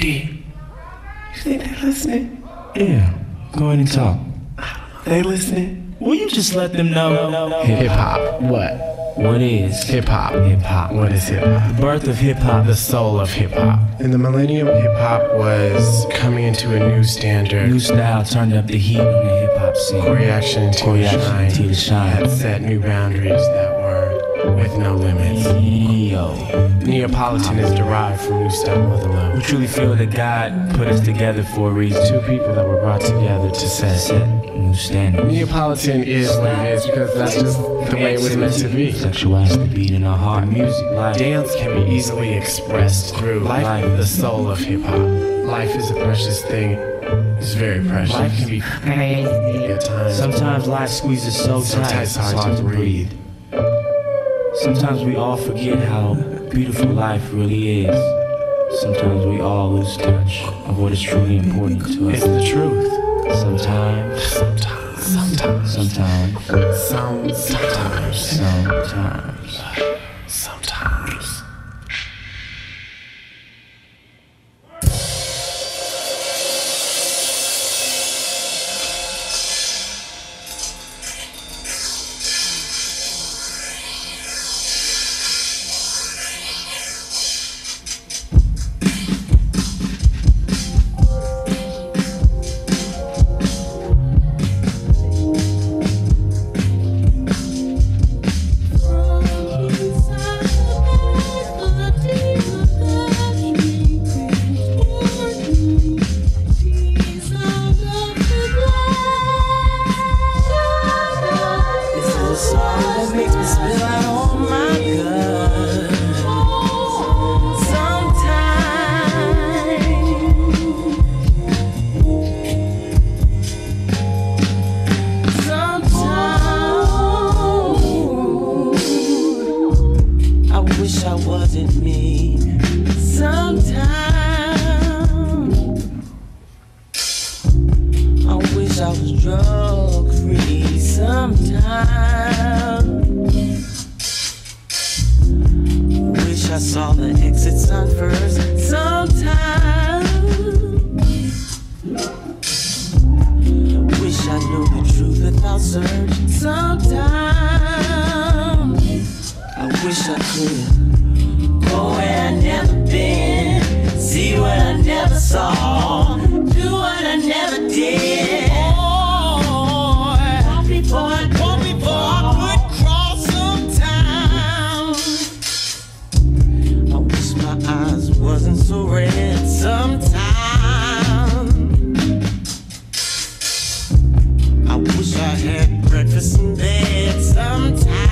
D. You think they're listening? Yeah, go ahead and talk. They listening? Will you just let them know? Hip hop. What? What is Hip hop. hip hop? What is hip hop? The birth of hip hop. The soul of hip hop. In the millennium, hip hop was coming into a new standard. New style turned up the heat on the hip hop scene. Reaction to Reaction shine. to the shine. Had set new boundaries that were with no limits. Yo, Neopolitan is derived from New Style we truly feel that God put us together for a reason. Two people that were brought together to set. Set new standards. Neopolitan is what it is because that's just the way it was meant to be. Sexuality beat in our heart. Music, life. Dance can be easily expressed through life, the soul of hip hop. Life is a precious thing. It's very precious. Life can be crazy at times. Sometimes life squeezes so tight, it's hard to breathe. Sometimes we all forget how beautiful life really is. Sometimes we all lose touch of what is truly important to us. It's the truth. Sometimes, Sometimes. Sometimes. sometimes, Some. Sometimes. sometimes. Sometimes. I was drug free. Sometimes, wish I saw the exit sign first. Had breakfast in bed sometimes.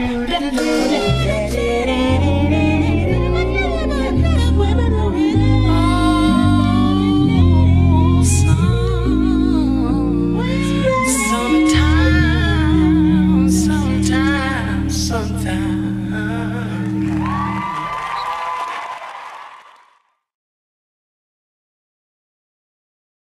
do do do do do do